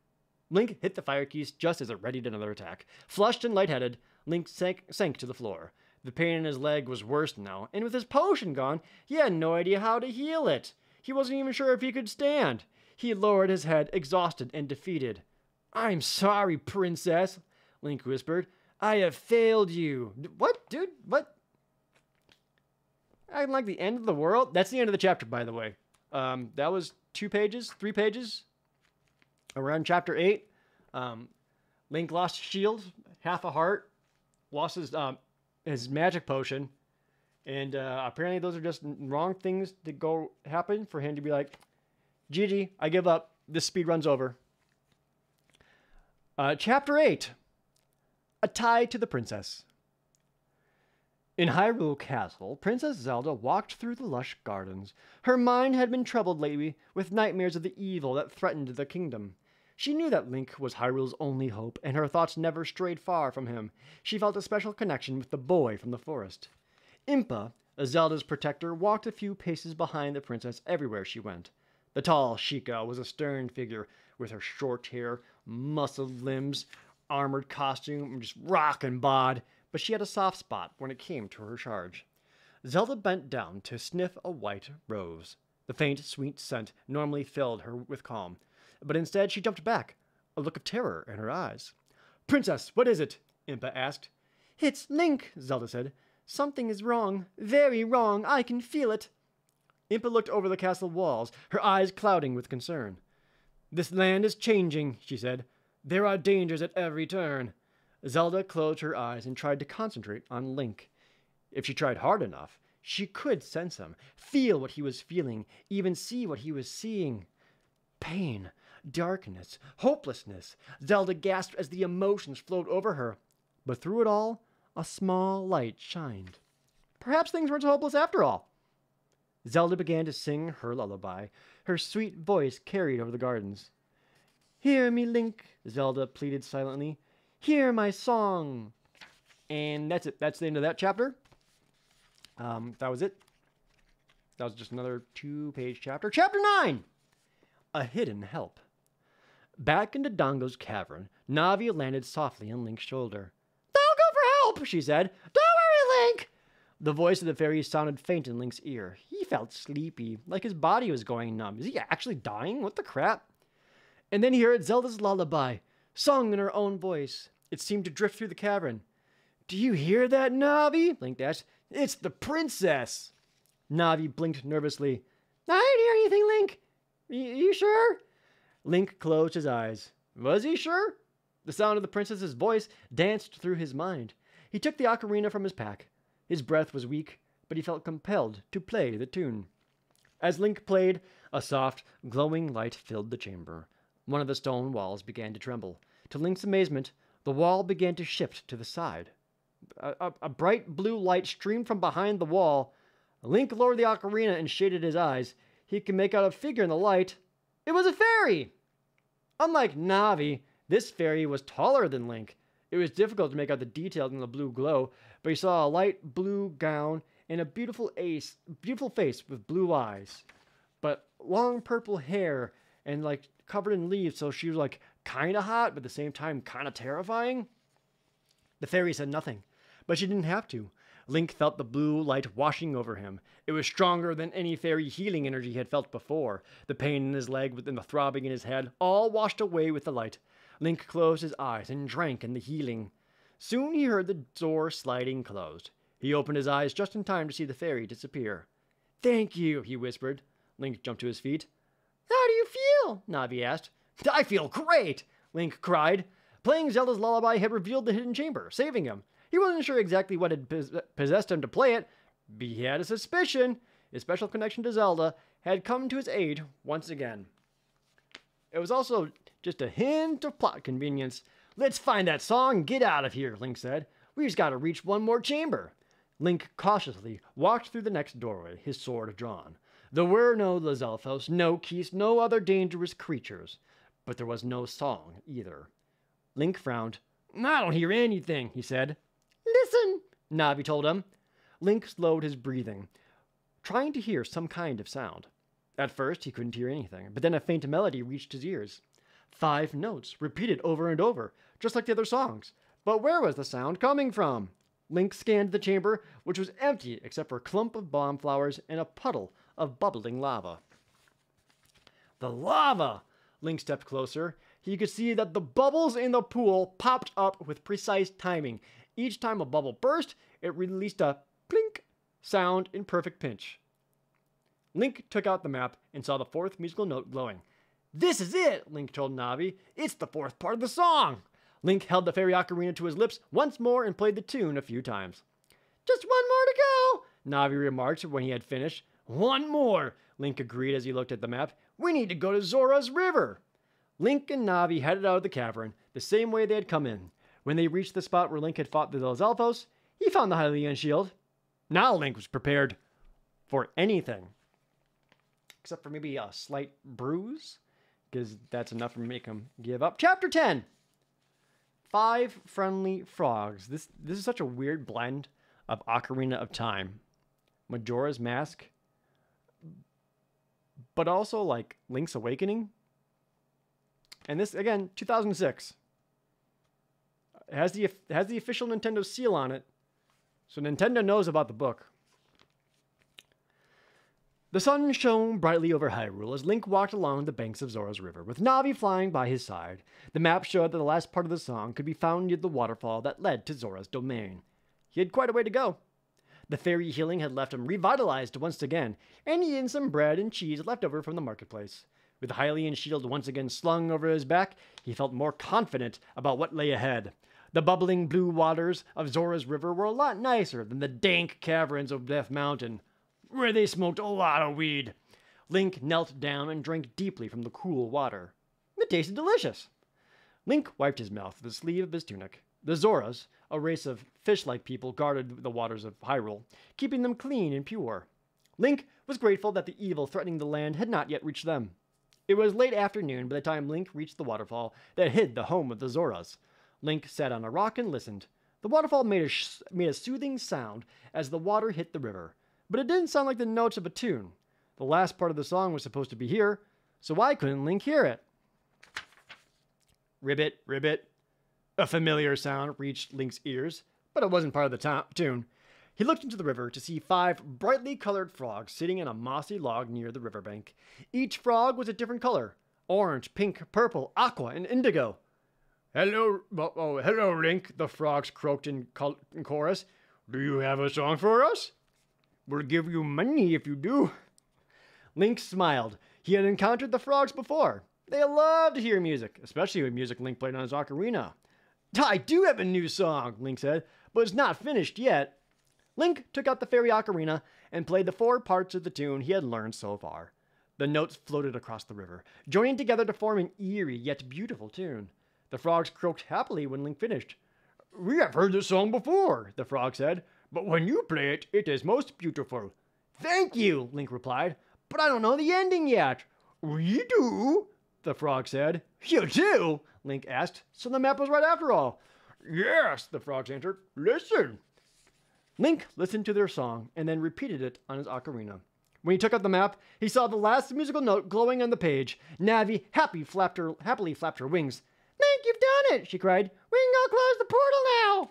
Link hit the fire Keese just as it readied another attack. Flushed and lightheaded, Link sank, sank to the floor. The pain in his leg was worse now, and with his potion gone, he had no idea how to heal it. He wasn't even sure if he could stand. He lowered his head, exhausted and defeated. I'm sorry, princess, Link whispered. I have failed you. What, dude? What? I'm like the end of the world. That's the end of the chapter, by the way. Um, that was two pages, three pages. Around chapter eight, um, Link lost shield, half a heart, lost his um, his magic potion, and uh, apparently those are just wrong things to go happen for him to be like, GG, I give up. This speed runs over. Uh, chapter eight, a tie to the princess. In Hyrule Castle, Princess Zelda walked through the lush gardens. Her mind had been troubled lately with nightmares of the evil that threatened the kingdom. She knew that Link was Hyrule's only hope, and her thoughts never strayed far from him. She felt a special connection with the boy from the forest. Impa, Zelda's protector, walked a few paces behind the princess everywhere she went. The tall Sheikah was a stern figure, with her short hair, muscled limbs, armored costume, and just rockin' bod but she had a soft spot when it came to her charge. Zelda bent down to sniff a white rose. The faint, sweet scent normally filled her with calm, but instead she jumped back, a look of terror in her eyes. Princess, what is it? Impa asked. It's Link, Zelda said. Something is wrong, very wrong, I can feel it. Impa looked over the castle walls, her eyes clouding with concern. This land is changing, she said. There are dangers at every turn. Zelda closed her eyes and tried to concentrate on Link. If she tried hard enough, she could sense him, feel what he was feeling, even see what he was seeing. Pain, darkness, hopelessness. Zelda gasped as the emotions flowed over her. But through it all, a small light shined. perhaps things weren't so hopeless after all. Zelda began to sing her lullaby. Her sweet voice carried over the gardens. Hear me, Link, Zelda pleaded silently. Hear my song. And that's it. That's the end of that chapter. Um, that was it. That was just another two page chapter. Chapter 9 A Hidden Help. Back into Dodongo's cavern, Navi landed softly on Link's shoulder. Don't go for help, she said. Don't worry, Link. The voice of the fairy sounded faint in Link's ear. He felt sleepy, like his body was going numb. Is he actually dying? What the crap? And then he heard Zelda's lullaby, sung in her own voice. It seemed to drift through the cavern. Do you hear that, Navi? Link asked. It's the princess. Navi blinked nervously. I didn't hear anything, Link. Y- you sure? Link closed his eyes. Was he sure? The sound of the princess's voice danced through his mind. He took the ocarina from his pack. His breath was weak, but he felt compelled to play the tune. As Link played, a soft, glowing light filled the chamber. One of the stone walls began to tremble. To Link's amazement, the wall began to shift to the side. A, a, a bright blue light streamed from behind the wall. Link lowered the ocarina and shaded his eyes. He could make out a figure in the light. It was a fairy! Unlike Navi, this fairy was taller than Link. It was difficult to make out the details in the blue glow, but he saw a light blue gown and a beautiful ace, beautiful face with blue eyes, but long purple hair and like covered in leaves, so she was like kind of hot, but at the same time kind of terrifying. The fairy said nothing, but she didn't have to. Link felt the blue light washing over him. It was stronger than any fairy healing energy he had felt before. The pain in his leg and the throbbing in his head all washed away with the light. Link closed his eyes and drank in the healing. Soon he heard the door sliding closed. He opened his eyes just in time to see the fairy disappear. Thank you, he whispered. Link jumped to his feet. How do you feel? Navi asked. I feel great, Link cried. Playing Zelda's lullaby had revealed the hidden chamber, saving him. He wasn't sure exactly what had possessed him to play it, but he had a suspicion his special connection to Zelda had come to his aid once again. It was also just a hint of plot convenience. Let's find that song and get out of here, Link said. We just gotta reach one more chamber. Link cautiously walked through the next doorway, his sword drawn. There were no Lizalfos, no Keese, no other dangerous creatures, but there was no song either. Link frowned. I don't hear anything, he said. Listen, Navi told him. Link slowed his breathing, trying to hear some kind of sound. At first, he couldn't hear anything, but then a faint melody reached his ears. Five notes, repeated over and over, just like the other songs. But where was the sound coming from? Link scanned the chamber, which was empty except for a clump of bomb flowers and a puddle of bubbling lava. The lava! Link stepped closer. He could see that the bubbles in the pool popped up with precise timing. Each time a bubble burst, it released a plink sound in perfect pinch. Link took out the map and saw the fourth musical note glowing. This is it, Link told Navi. It's the fourth part of the song. Link held the fairy ocarina to his lips once more and played the tune a few times. Just one more to go, Navi remarked when he had finished. One more, Link agreed as he looked at the map. We need to go to Zora's River. Link and Navi headed out of the cavern the same way they had come in. When they reached the spot where Link had fought the Lizalfos, he found the Hylian shield. Now Link was prepared for anything. Except for maybe a slight bruise, because that's enough to make him give up. Chapter 10 Five Friendly Frogs. This, this is such a weird blend of Ocarina of Time, Majora's Mask, but also like Link's Awakening. And this, again, 2006. It has the, it has the official Nintendo seal on it, so Nintendo knows about the book. The sun shone brightly over Hyrule as Link walked along the banks of Zora's River, with Navi flying by his side. The map showed that the last part of the song could be found near the waterfall that led to Zora's domain. He had quite a way to go. The fairy healing had left him revitalized once again, and he had some bread and cheese left over from the marketplace. With the Hylian shield once again slung over his back, he felt more confident about what lay ahead. The bubbling blue waters of Zora's River were a lot nicer than the dank caverns of Death Mountain, where they smoked a lot of weed. Link knelt down and drank deeply from the cool water. It tasted delicious. Link wiped his mouth with the sleeve of his tunic. The Zoras, a race of fish like people, guarded the waters of Hyrule, keeping them clean and pure. Link was grateful that the evil threatening the land had not yet reached them. It was late afternoon by the time Link reached the waterfall that hid the home of the Zoras. Link sat on a rock and listened. The waterfall made a, sh- made a soothing sound as the water hit the river, but it didn't sound like the notes of a tune. The last part of the song was supposed to be here, so why couldn't Link hear it? Ribbit, ribbit. A familiar sound reached Link's ears, but it wasn't part of the ta- tune. He looked into the river to see five brightly colored frogs sitting on a mossy log near the riverbank. Each frog was a different color orange, pink, purple, aqua, and indigo. Hello, oh, oh, hello, Link, the frogs croaked in, col- in chorus. Do you have a song for us? We'll give you money if you do. Link smiled. He had encountered the frogs before. They loved to hear music, especially when music Link played on his ocarina. I do have a new song, Link said, but it's not finished yet. Link took out the fairy ocarina and played the four parts of the tune he had learned so far. The notes floated across the river, joining together to form an eerie yet beautiful tune. The frogs croaked happily when Link finished. We have heard this song before, the frog said, but when you play it, it is most beautiful. Thank you, Link replied, but I don't know the ending yet. We do, the frog said. You do? Link asked. So the map was right after all. Yes, the frogs answered. Listen. Link listened to their song and then repeated it on his ocarina. When he took out the map, he saw the last musical note glowing on the page. Navi happy flapped her, happily flapped her wings. Link, you've done it, she cried. We can go close the portal now.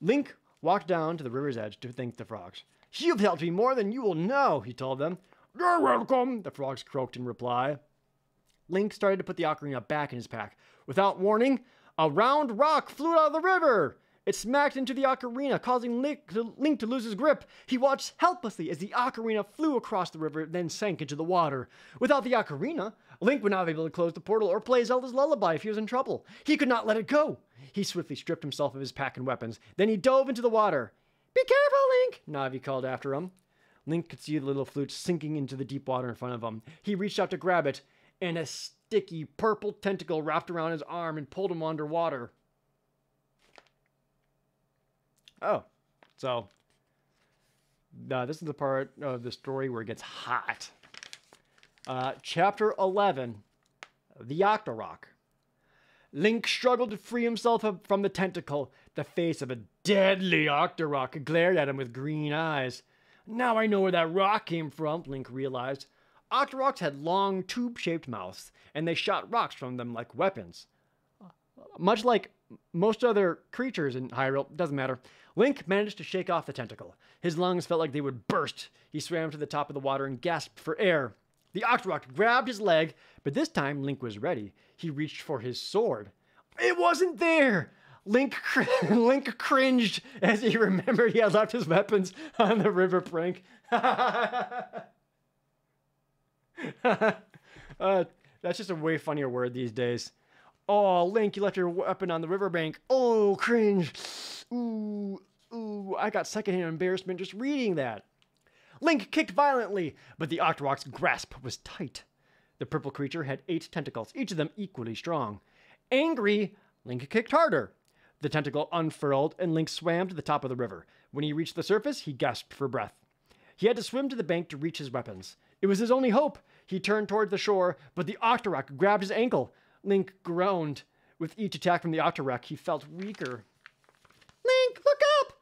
Link walked down to the river's edge to thank the frogs. You've helped me more than you will know, he told them. You're welcome, the frogs croaked in reply. Link started to put the ocarina back in his pack. Without warning, a round rock flew out of the river. It smacked into the ocarina, causing Link to, Link to lose his grip. He watched helplessly as the ocarina flew across the river, then sank into the water. Without the ocarina, Link would not be able to close the portal or play Zelda's lullaby if he was in trouble. He could not let it go. He swiftly stripped himself of his pack and weapons. Then he dove into the water. Be careful, Link! Navi called after him. Link could see the little flute sinking into the deep water in front of him. He reached out to grab it, and a sticky purple tentacle wrapped around his arm and pulled him underwater. Oh, so uh, this is the part of the story where it gets hot. Uh, chapter 11 The Octorok. Link struggled to free himself from the tentacle. The face of a deadly Octorok glared at him with green eyes. Now I know where that rock came from, Link realized. Octoroks had long, tube shaped mouths, and they shot rocks from them like weapons. Much like most other creatures in Hyrule, doesn't matter. Link managed to shake off the tentacle. His lungs felt like they would burst. He swam to the top of the water and gasped for air. The Octorok grabbed his leg, but this time Link was ready. He reached for his sword. It wasn't there! Link, cr- [LAUGHS] Link cringed as he [LAUGHS] remembered he had left his weapons on the river brink. [LAUGHS] [LAUGHS] uh, that's just a way funnier word these days. Oh, Link, you left your weapon on the riverbank. Oh, cringe. Ooh, ooh, I got secondhand embarrassment just reading that. Link kicked violently, but the Octorok's grasp was tight. The purple creature had eight tentacles, each of them equally strong. Angry, Link kicked harder. The tentacle unfurled, and Link swam to the top of the river. When he reached the surface, he gasped for breath. He had to swim to the bank to reach his weapons. It was his only hope. He turned toward the shore, but the Octorok grabbed his ankle. Link groaned. With each attack from the Octorok, he felt weaker. Link, look up!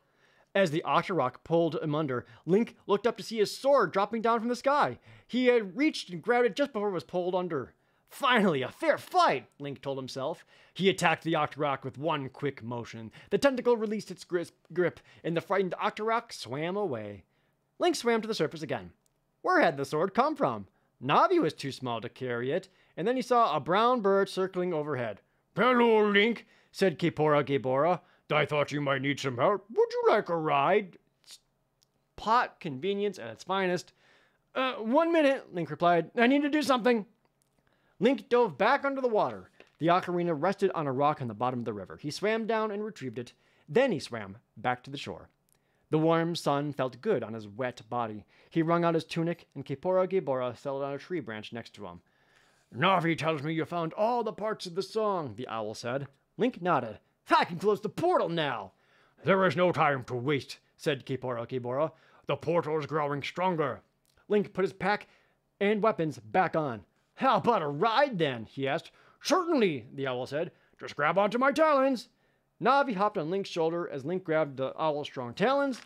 As the Octorok pulled him under, Link looked up to see his sword dropping down from the sky. He had reached and grabbed it just before it was pulled under. Finally, a fair fight, Link told himself. He attacked the Octorok with one quick motion. The tentacle released its grip, and the frightened Octorok swam away. Link swam to the surface again. Where had the sword come from? Navi was too small to carry it, and then he saw a brown bird circling overhead. Hello, Link, said Kaepora Gaebora. I thought you might need some help. Would you like a ride? It's pot convenience at its finest. Uh, one minute, Link replied. I need to do something. Link dove back under the water. The ocarina rested on a rock on the bottom of the river. He swam down and retrieved it. Then he swam back to the shore. The warm sun felt good on his wet body. He wrung out his tunic, and Kaepora Gaebora settled on a tree branch next to him. Navi tells me you found all the parts of the song, the owl said. Link nodded. I can close the portal now. There is no time to waste, said Kaepora Gaebora. The portal is growing stronger. Link put his pack and weapons back on. How about a ride then? he asked. Certainly, the owl said. Just grab onto my talons. Navi hopped on Link's shoulder as Link grabbed the owl's strong talons.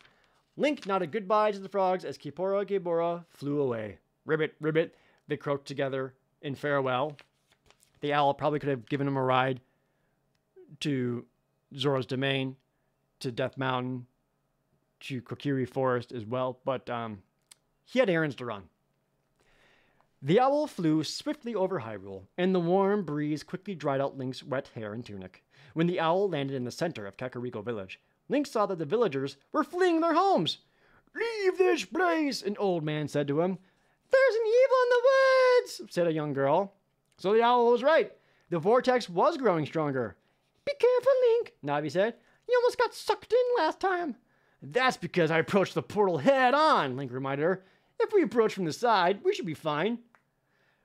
Link nodded goodbye to the frogs as Kaepora Gaebora flew away. Ribbit, ribbit, they croaked together in farewell. The owl probably could have given him a ride to Zora's Domain, to Death Mountain, to Kokiri Forest as well, but um, he had errands to run. The owl flew swiftly over Hyrule, and the warm breeze quickly dried out Link's wet hair and tunic. When the owl landed in the center of Kakariko Village, Link saw that the villagers were fleeing their homes. Leave this place, an old man said to him. There's an evil in the woods, said a young girl. So the owl was right. The vortex was growing stronger. Be careful, Link, Navi said. You almost got sucked in last time. That's because I approached the portal head on, Link reminded her. If we approach from the side, we should be fine.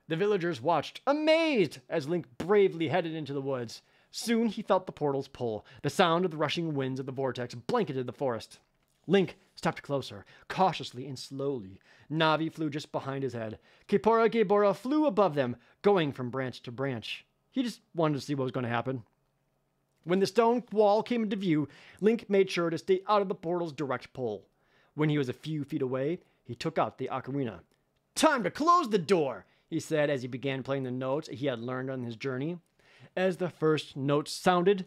The villagers watched, amazed, as Link bravely headed into the woods. Soon he felt the portal's pull. The sound of the rushing winds of the vortex blanketed the forest. Link stepped closer, cautiously and slowly. Navi flew just behind his head. Kaepora Gaebora flew above them, going from branch to branch. He just wanted to see what was going to happen. When the stone wall came into view, Link made sure to stay out of the portal's direct pull. When he was a few feet away, he took out the ocarina. Time to close the door, he said as he began playing the notes he had learned on his journey. As the first notes sounded,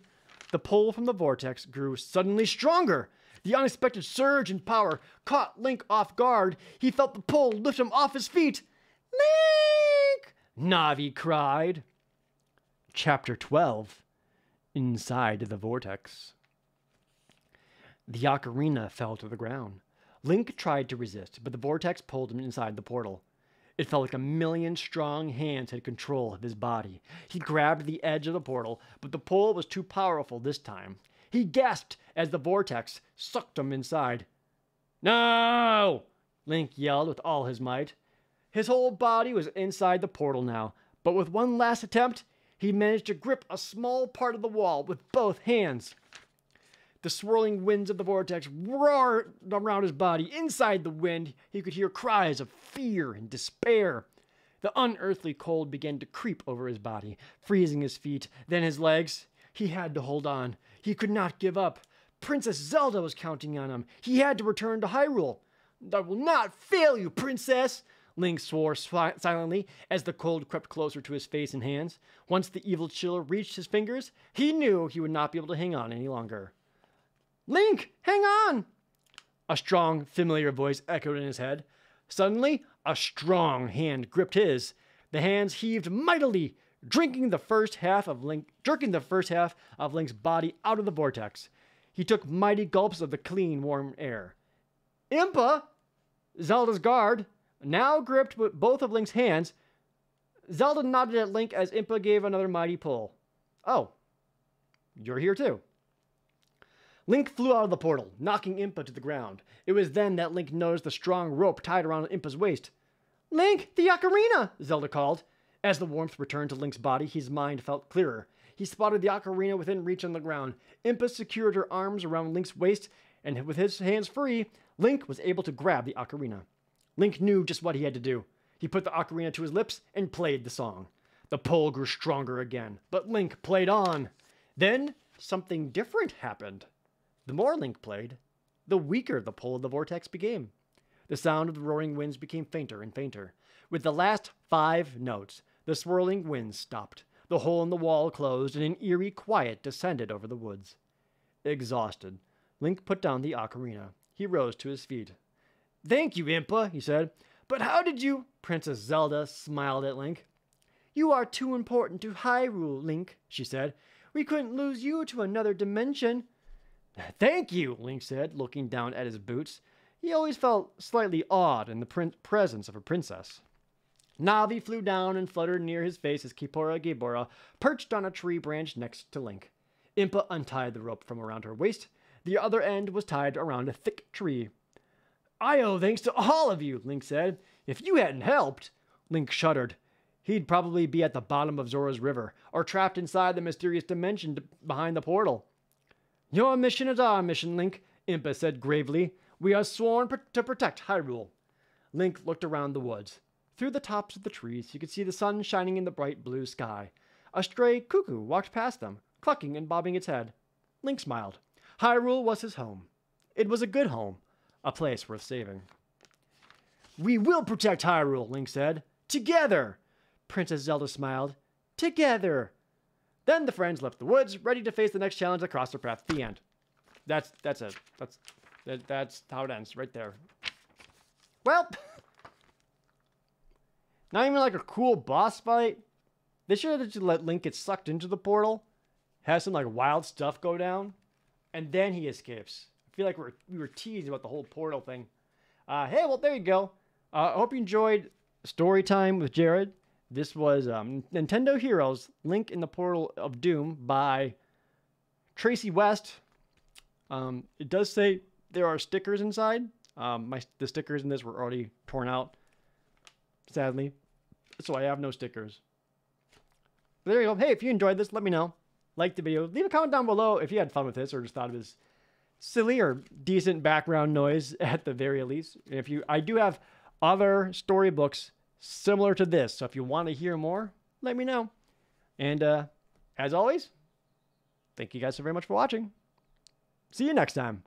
the pull from the vortex grew suddenly stronger. The unexpected surge in power caught Link off guard. He felt the pull lift him off his feet. Link! Navi cried. Chapter 12 Inside the Vortex. The ocarina fell to the ground. Link tried to resist, but the vortex pulled him inside the portal. It felt like a million strong hands had control of his body. He grabbed the edge of the portal, but the pull was too powerful this time. He gasped as the vortex sucked him inside. No! Link yelled with all his might. His whole body was inside the portal now, but with one last attempt, he managed to grip a small part of the wall with both hands. The swirling winds of the vortex roared around his body. Inside the wind, he could hear cries of fear and despair. The unearthly cold began to creep over his body, freezing his feet, then his legs. He had to hold on. He could not give up. Princess Zelda was counting on him. He had to return to Hyrule. I will not fail you, Princess! Link swore silently as the cold crept closer to his face and hands. Once the evil chill reached his fingers, he knew he would not be able to hang on any longer. Link, hang on! A strong, familiar voice echoed in his head. Suddenly, a strong hand gripped his. The hands heaved mightily, drinking the first half of Link, jerking the first half of Link's body out of the vortex. He took mighty gulps of the clean, warm air. Impa, Zelda's guard, now gripped both of Link's hands. Zelda nodded at Link as Impa gave another mighty pull. Oh, you're here too. Link flew out of the portal, knocking Impa to the ground. It was then that Link noticed the strong rope tied around Impa's waist. Link, the ocarina! Zelda called. As the warmth returned to Link's body, his mind felt clearer. He spotted the ocarina within reach on the ground. Impa secured her arms around Link's waist, and with his hands free, Link was able to grab the ocarina. Link knew just what he had to do. He put the ocarina to his lips and played the song. The pull grew stronger again, but Link played on. Then something different happened. The more Link played, the weaker the pull of the vortex became. The sound of the roaring winds became fainter and fainter. With the last five notes, the swirling winds stopped. The hole in the wall closed, and an eerie quiet descended over the woods. Exhausted, Link put down the ocarina. He rose to his feet. Thank you, Impa, he said. But how did you? Princess Zelda smiled at Link. You are too important to Hyrule, Link, she said. We couldn't lose you to another dimension. [LAUGHS] Thank you, Link said, looking down at his boots. He always felt slightly awed in the presence of a princess. Navi flew down and fluttered near his face as Kaepora Gaebora perched on a tree branch next to Link. Impa untied the rope from around her waist. The other end was tied around a thick tree. I owe thanks to all of you, Link said. If you hadn't helped, Link shuddered. He'd probably be at the bottom of Zora's River or trapped inside the mysterious dimension behind the portal. Your mission is our mission, Link, Impa said gravely. We are sworn pr- to protect Hyrule. Link looked around the woods. Through the tops of the trees, he could see the sun shining in the bright blue sky. A stray cuckoo walked past them, clucking and bobbing its head. Link smiled. Hyrule was his home. It was a good home, a place worth saving. We will protect Hyrule, Link said. Together! Princess Zelda smiled. Together! Then the friends left the woods, ready to face the next challenge that crossed their path. The end. That's that's it. That's that, that's how it ends, right there. Well, [LAUGHS] not even like a cool boss fight. They should have just let Link get sucked into the portal, have some like wild stuff go down, and then he escapes. I feel like we're, we were teased about the whole portal thing. Uh, hey, well, there you go. Uh, I hope you enjoyed story time with Jared. This was um, Nintendo Heroes Link in the Portal of Doom by Tracey West. Um, it does say there are stickers inside. Um, my the stickers in this were already torn out, sadly, so I have no stickers. But there you go. Hey, if you enjoyed this, let me know. Like the video. Leave a comment down below if you had fun with this or just thought it was silly or decent background noise [LAUGHS] at the very least. If you, I do have other storybooks similar to this. So if you want to hear more, let me know. And uh, as always, thank you guys so very much for watching. See you next time.